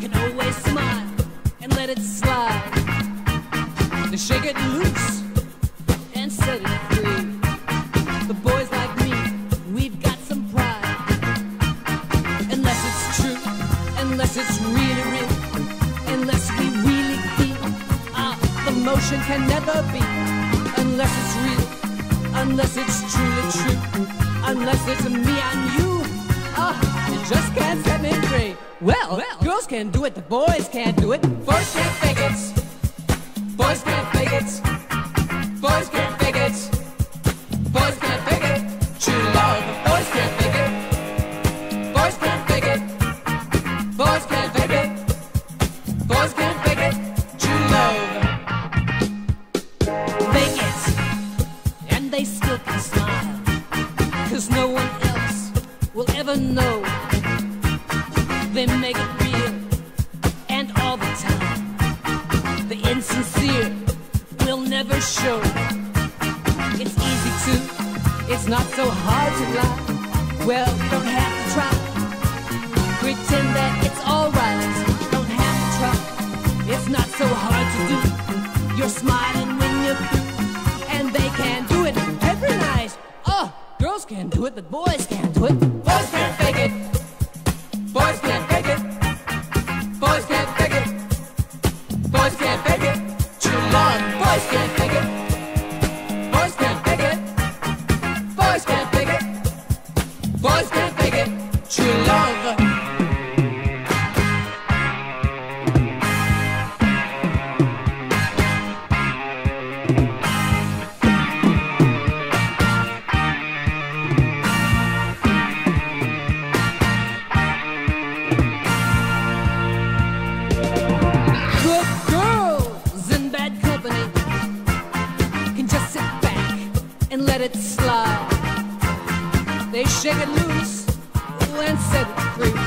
can always smile and let it slide. They shake it loose and set it free. The boys like me, we've got some pride. Unless it's true, unless it's really real, unless we really feel. The motion can never be unless it's real, unless it's truly true, Well, well, girls can do it, the boys can't do it. Boys can't fake it. Boys can't fake it. Boys can't fake it. Boys can't fake it. True love. Boys can't fake it. Boys can't fake it. Boys can't fake it. Boys can't fake it. True love. Fake it. And they still can smile. Cause no one else will ever know. They make it real. And all the time. The insincere will never show. It's easy to, it's not so hard to lie. Well, you don't have to try. Pretend that it's alright. Don't have to try. It's not so hard to do. You're smiling when you're. And they can do it every night. Oh, girls can do it, but boys can't do it. Boys can't fake it. Boys can't it. Boys can't it. Boys can't it. Boys can't it. True love. Good and let it slide. They shake it loose and set it free.